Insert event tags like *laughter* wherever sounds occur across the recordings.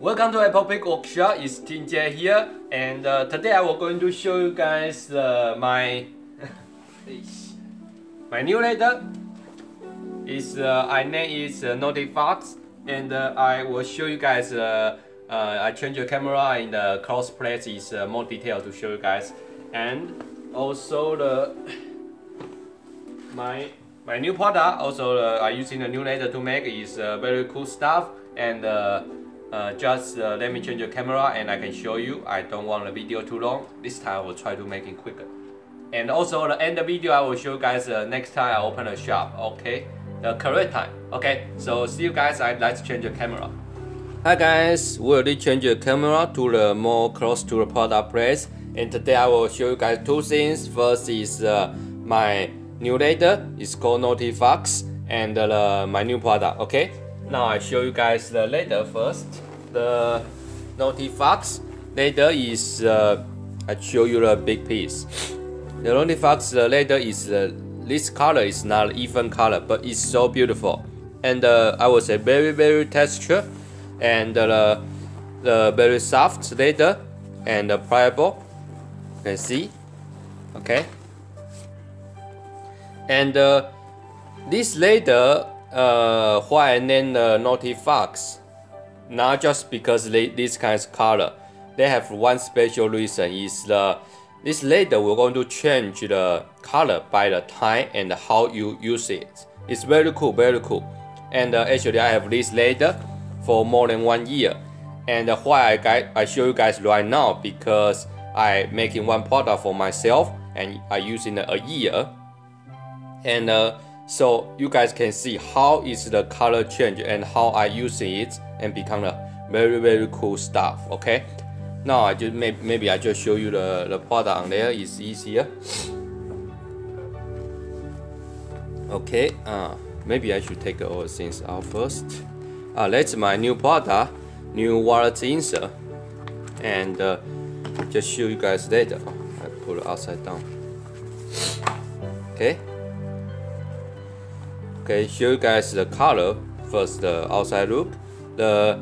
Welcome to Apple Pig Workshop. It's Ting Chieh here, and uh, today I will going to show you guys uh, my *laughs* my new letter. Is uh, I name is uh, Fox, and uh, I will show you guys. Uh, uh, I change the camera in the close place is more detail to show you guys, and also the *coughs* my my new product. Also, uh, I using the new letter to make is very cool stuff and. Uh, just uh, let me change the camera and I can show you. I don't want the video too long. This time I will try to make it quicker. And also at the end of the video I will show you guys uh, next time I open the shop, okay? The correct time, okay? So see you guys, I'd like to change the camera. Hi guys, we already changed the camera to the more close to the product place. And today I will show you guys two things. First is uh, my new leader, it's called Naughty Fox, and uh, my new product, okay? Now I show you guys the leader first. The Naughty Fox leader is, uh, I show you the big piece. The Naughty Fox the leader is, uh, this color is not even color, but it's so beautiful. And uh, I would say very, very texture and uh, the very soft leather and uh, pliable. You can see, okay. And uh, this leather uh, why I named the Naughty Fox. Not just because they, this kind of color. They have one special reason is the this later we're going to change the color by the time and how you use it. It's very cool, very cool. And uh, actually I have this later for more than one year. And uh, why I, guys, I show you guys right now because I making one product for myself and I using a year. And uh, so you guys can see how is the color change and how I use it and become a very very cool stuff okay? Now I just maybe, maybe I just show you the, the product on there. Is easier. Okay uh, maybe I should take all things out first. Uh, that's my new product new wallet insert. And uh, just show you guys later. I put it upside down. Okay okay show you guys the color first the outside look. The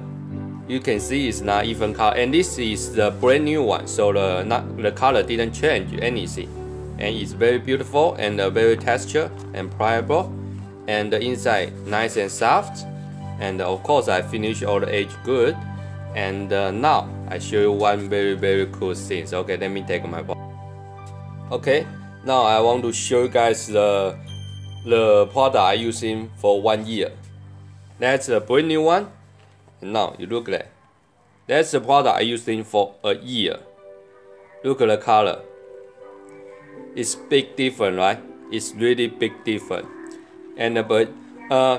you can see it's not even color and this is the brand new one so the not the color didn't change anything. And it's very beautiful and uh, very texture and pliable and the inside nice and soft. And uh, of course I finished all the edge good. And uh, now I show you one very very cool thing okay let me take my box okay now I want to show you guys the the product I using for one year. That's a brand new one. And now you look at that. That's the product I using for a year. Look at the color. It's big different, right? It's really big different. And uh, but uh,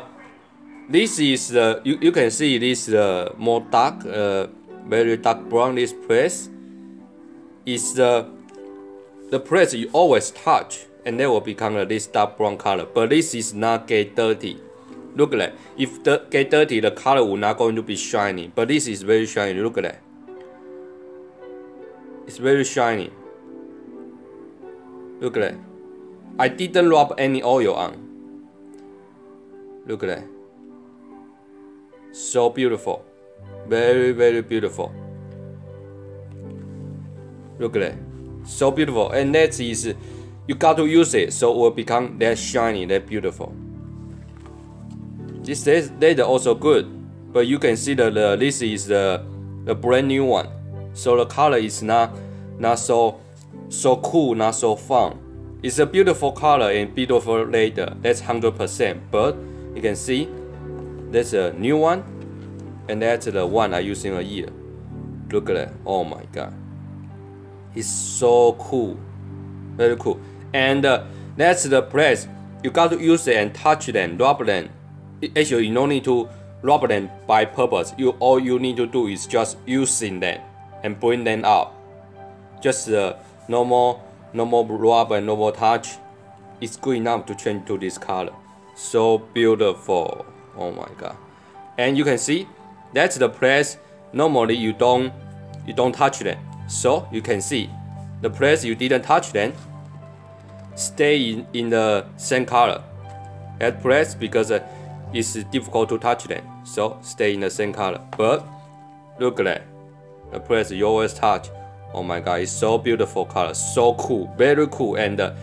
this is the you, you can see this uh, more dark, uh, very dark brown. This press is the the press you always touch and they will become a this dark brown color. But this is not get dirty. Look at that. If the get dirty, the color will not going to be shiny. But this is very shiny. Look at that. It's very shiny. Look at that. I didn't rub any oil on. Look at that. So beautiful. Very, very beautiful. Look at that. So beautiful. And that is you got to use it so it will become that shiny, that beautiful. This data also good, but you can see that the, this is the, the brand new one. So the color is not not so so cool, not so fun. It's a beautiful color and beautiful leather. That's 100%. But you can see that's a new one, and that's the one I use in a year. Look at that. Oh my god. It's so cool. Very cool and uh, that's the place you got to use and touch them, rub them. Actually, you don't need to rub them by purpose. You all you need to do is just using them and bring them up. Just uh, normal, normal rub and normal touch. It's good enough to change to this color. So beautiful. Oh my god. And you can see that's the place normally you don't you don't touch them. So you can see the place you didn't touch them stay in, in the same color at press because uh, it's difficult to touch them so stay in the same color but Look at that. The press you always touch. Oh my god, it's so beautiful color, so cool, very cool. And uh,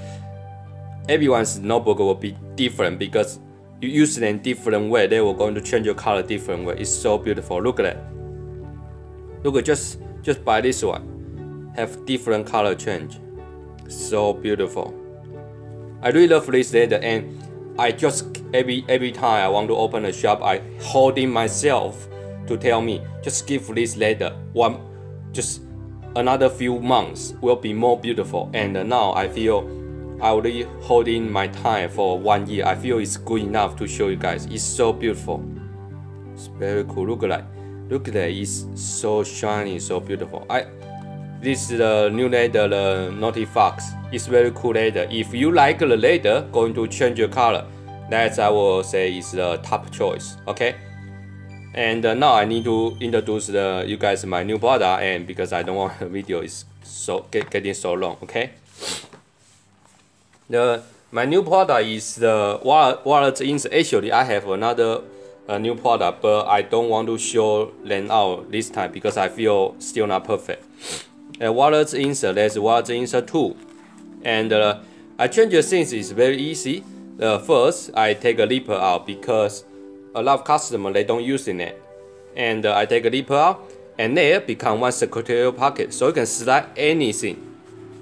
everyone's notebook will be different because you use in different way. They will going to change your color different way. It's so beautiful. Look at that. Look at just just by this one, have different color change. So beautiful. I really love this leather and I just every every time I want to open a shop, I holding myself to tell me just give this leather one just another few months will be more beautiful. And now I feel I already holding my time for one year. I feel it's good enough to show you guys. It's so beautiful. It's very cool. Look at that. Look at that. It's so shiny, so beautiful. I this is the new leather, the Naughty Fox. It's very cool leather. If you like the leather, going to change your color. That I will say is the top choice. Okay. And uh, now I need to introduce the you guys my new product and because I don't want the video is so get, getting so long, okay? The my new product is the wallet wallet insert. Actually, I have another uh, new product, but I don't want to show them out this time because I feel still not perfect. A wallet insert, there's wallet insert two, and uh, I change the things is very easy. Uh, first, I take a leaper out because a lot of customers they don't use it and uh, I take a leap out and there become one secretarial pocket. So you can slide anything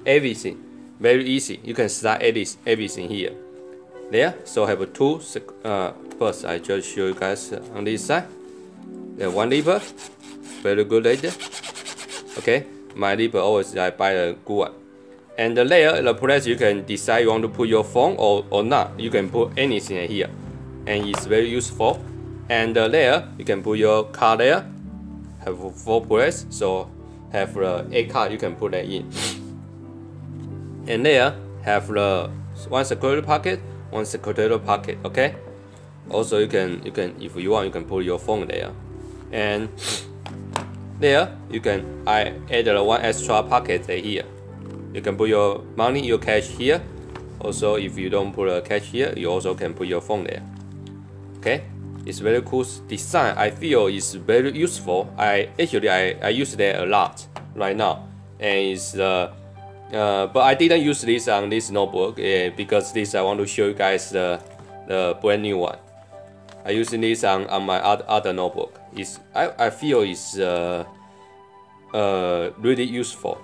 everything. Very easy. You can slide everything here. There so I have two uh, first I just show you guys on this side. Then one lever. Very good idea. okay my lever always I buy a good one and the layer the place you can decide you want to put your phone or, or not you can put anything here and it's very useful. And uh, there you can put your card there, have four places, so have the A card you can put that in. And there have the one security pocket, one security pocket, okay? Also you can you can if you want you can put your phone there. And there you can I added one extra pocket here. You can put your money, your cash here. Also if you don't put a cash here, you also can put your phone there okay it's very cool design i feel it's very useful i actually i, I use that a lot right now and it's uh, uh, but I didn't use this on this notebook uh, because this I want to show you guys the, the brand new one. I use this on, on my other, other notebook. It's, I, I feel it's uh, uh, really useful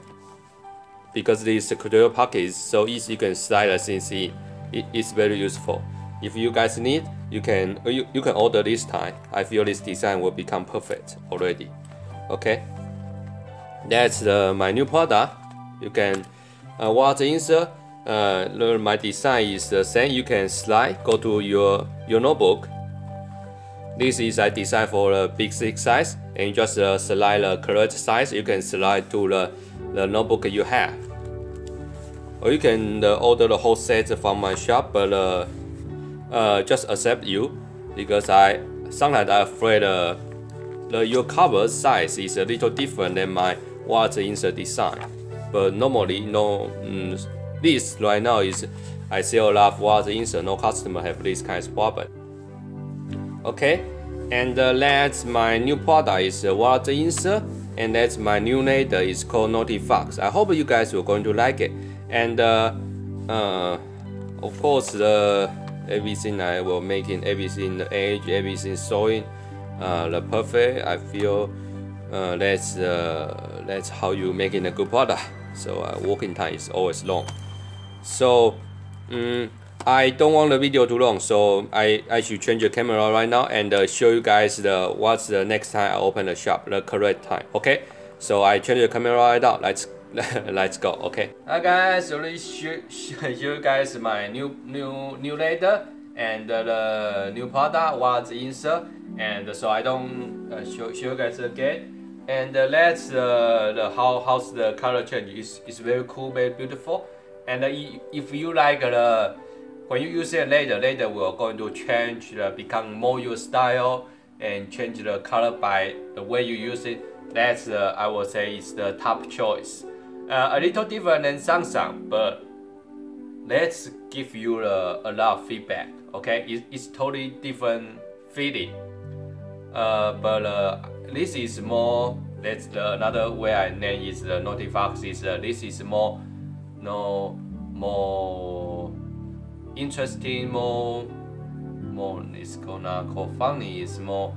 because this secretarial pocket is so easy you can slide the things in. It, it's very useful. If you guys need, you can uh, you, you can order this time. I feel this design will become perfect already. Okay, that's the, my new product. You can uh, watch the insert. Uh, my design is the same. You can slide, go to your your notebook. This is I design for a big six size, and just uh, select the correct size. You can slide to the the notebook you have, or you can uh, order the whole set from my shop. But uh, uh, just accept you because I sometimes I'm afraid uh, the your cover size is a little different than my watch insert design. But normally, no, mm, this right now is I sell a lot of watch insert. No customer have this kind of problem. Okay, and uh, that's my new product is uh, watch insert, and that's my new leather is called Naughty Fox. I hope you guys are going to like it, and uh, uh, of course the everything I will making everything the age everything showing uh, the perfect I feel uh, that's uh, that's how you making a good product. So uh, working time is always long. So um, I don't want the video too long so I, I should change the camera right now and uh, show you guys the what's the next time I open the shop the correct time okay? So I change the camera right now let's *laughs* let's go okay? Hi guys so let's show, show you guys my new new new leather and uh, the new product was insert and so I don't uh, show, show you guys again. And uh, that's uh, the how how's the color change? Is is very cool very beautiful. And uh, if you like the when you use it later later we're going to change the become more your style and change the color by the way you use it that's uh, I would say is the top choice uh, a little different than Samsung, but let's give you a, a lot of feedback. Okay, it, it's totally different feeling. Uh, but uh, this is more that's the another way I name is the Naughty Fox is uh, this is more no more interesting more more it's gonna call funny It's more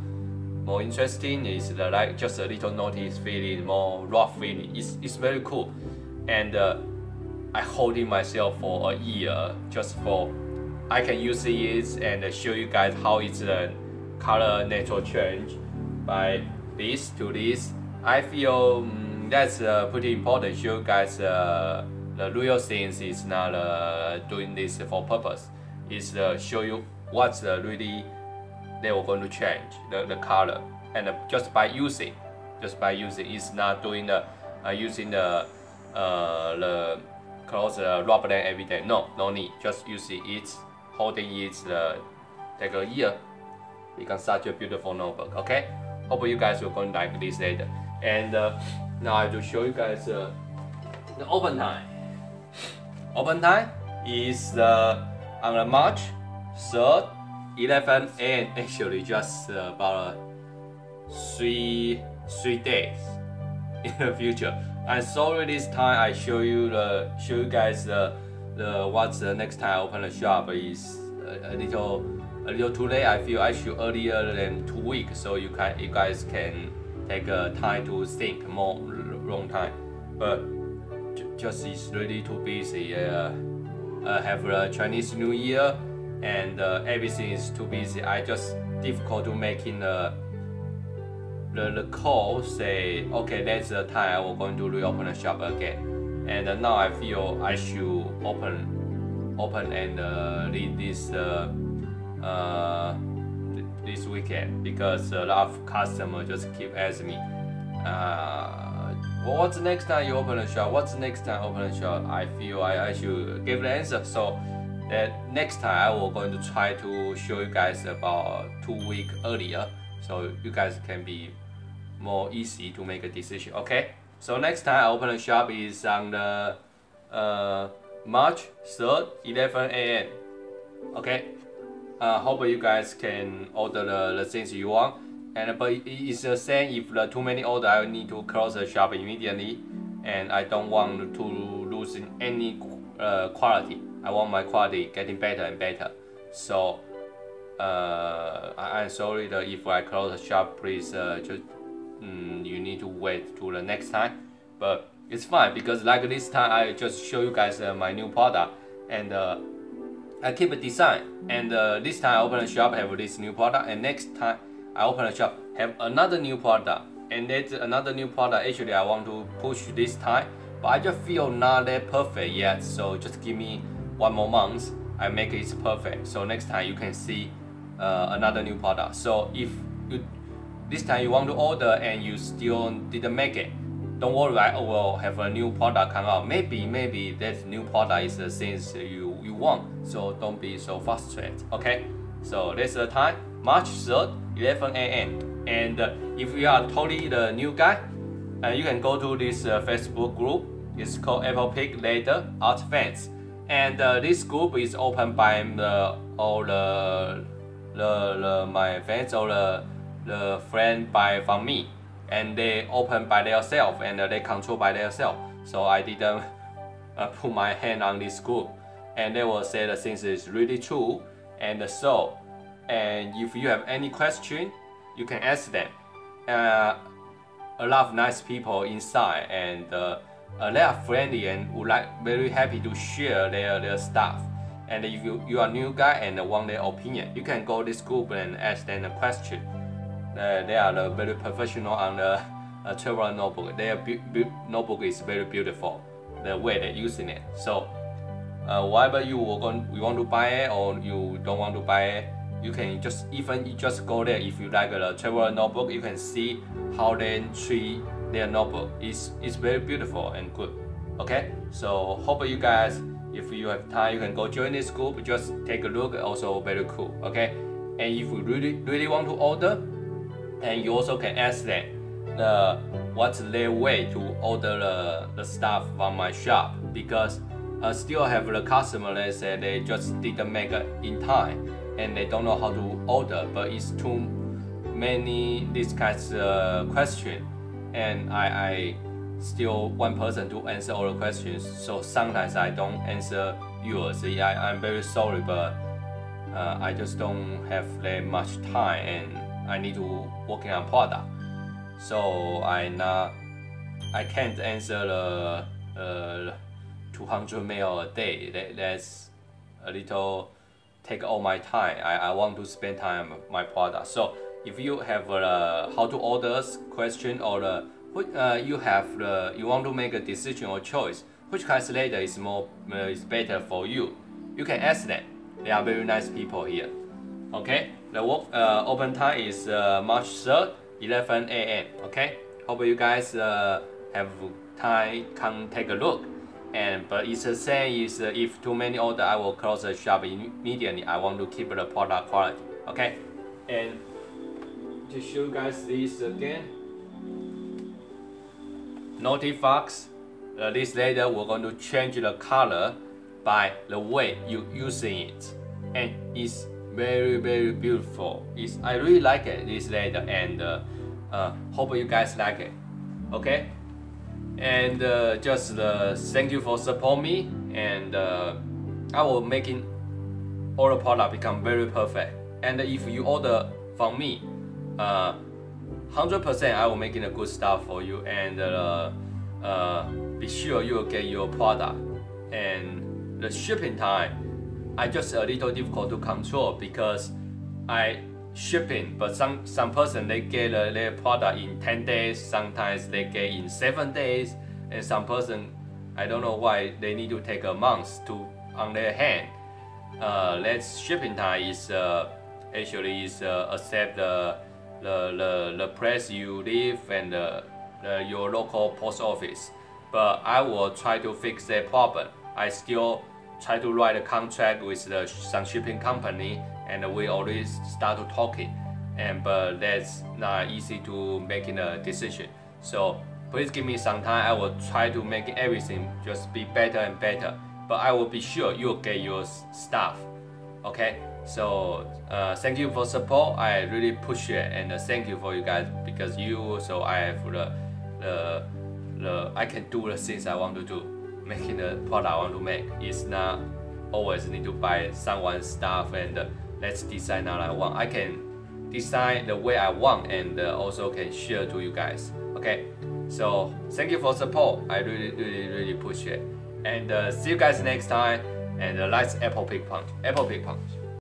more interesting It's like just a little notice feeling more rough feeling it's, it's very cool and uh, I holding myself for a year just for I can use it and show you guys how it's the color natural change by this to this I feel um, that's uh, pretty important. Show guys uh, the real things is not uh, doing this for purpose. It's uh, show you what's uh, really they were going to change the, the color and uh, just by using, just by using, it's not doing the uh, using the uh, the clothes uh, rubber band every day. No, no need. Just using it, holding it uh, take a year, become such a beautiful notebook. Okay. Hope you guys will going to like this later. And uh, now I will show you guys uh, the open time. Open time is uh, on March 3rd, 11 a.m. Actually, just uh, about uh, three three days *laughs* in the future. And sorry this time I show you the show you guys the the what's the next time I open the shop is a, a little a little too late. I feel I should earlier than two weeks so you can you guys can take uh, time to think more long time. But just is really too busy. Uh, uh, have a Chinese New Year and uh, everything is too busy. I just difficult to making the the, the call say okay that's the time I'm going to reopen the shop again. And uh, now I feel I should open open and uh, lead this uh, uh, this weekend because a lot of customers just keep asking me, uh, what's the next time you open a shop? What's the next time open a shop? I feel I, I should give the answer. So that next time I will going to try to show you guys about two week earlier, so you guys can be more easy to make a decision. Okay. So next time I open a shop is on the uh, March 3rd, 11 a.m. Okay. Uh, hope you guys can order the, the things you want. And but it's the same if the too many order, I need to close the shop immediately, and I don't want to lose any uh, quality. I want my quality getting better and better. So uh, I, am sorry that if I close the shop, please uh, just mm, you need to wait to the next time. But it's fine because like this time I just show you guys uh, my new product and uh, I keep a design and uh, this time I open the shop have this new product and next time I open a shop have another new product and that's another new product actually I want to push this time but I just feel not that perfect yet so just give me one more month I make it perfect so next time you can see uh, another new product so if you this time you want to order and you still didn't make it don't worry I will have a new product come out maybe maybe that new product is the things you want. So don't be so frustrated. Okay. So this is the time, March 3rd, 11 a.m. And uh, if you are totally the new guy, uh, you can go to this uh, Facebook group. It's called Apple Pig Later Art Fans. And uh, this group is opened by the, all the, the, the my fans or the, the friend by from me. And they open by themselves and uh, they control by themselves. So I didn't *laughs* uh, put my hand on this group and they will say the things is really true and so and if you have any question you can ask them. Uh, a lot of nice people inside and uh, uh, they are friendly and would like very happy to share their, their stuff. And if you, you are new guy and want their opinion you can go this group and ask them a question. Uh, they are the very professional on the uh, travel notebook. Their notebook is very beautiful the way they're using it. So uh, whatever you going, you want to buy it or you don't want to buy it, you can just even just go there. If you like the travel notebook, you can see how they treat their notebook. It's it's very beautiful and good. Okay, so hope you guys, if you have time, you can go join this group. Just take a look. Also very cool. Okay, and if you really really want to order, and you also can ask them the what's their way to order the, the stuff from my shop because I still have the customer that say they just didn't make it in time and they don't know how to order but it's too many this kind of question, and I, I still one person to answer all the questions. So sometimes I don't answer yours. I, I'm very sorry, but uh, I just don't have that much time, and I need to working on product. So I not I can't answer the uh, 200 mail a day. That, that's a little take all my time. I, I want to spend time my product. So if you have a how to orders question or the uh, you have the you want to make a decision or choice, which translator is more uh, is better for you, you can ask them. They are very nice people here. Okay, the work uh, open time is uh, March 3rd, 11 a.m. Okay, hope you guys uh, have time come take a look. And but it's the same is if too many order, I will close the shop immediately. I want to keep the product quality. Okay, and to show you guys this again. Naughty Fox. Uh, this later we're going to change the color by the way you using it, and it's very very beautiful. It's I really like it this later, and uh, uh, hope you guys like it. Okay and uh, just uh, thank you for support me. And uh, I will making all the product become very perfect. And if you order from me 100% uh, I will making a good stuff for you. And uh, uh, be sure you will get your product. And the shipping time I just a little difficult to control because I shipping, but some some person they get uh, their product in 10 days, sometimes they get in 7 days, and some person I don't know why they need to take a month to on their hand. Uh, that shipping time is uh, actually is uh, accept the, the the the place you live and the, the, your local post office. But I will try to fix that problem. I still try to write a contract with the some shipping company and we always start to talking and but that's not easy to making a decision. So please give me some time. I will try to make everything just be better and better. But i will be sure you'll get your stuff okay? So uh, thank you for support. I really appreciate and uh, thank you for you guys because you so i have the, the the i can do the things i want to do. Making the product i want to make it's not always need to buy someone's stuff and uh, let's design how I want. I can design the way I want and uh, also can share to you guys. Okay, so thank you for support. I really, really, really appreciate. And uh, see you guys next time. And uh, let's Apple Pig Punch. Apple Pig Punch.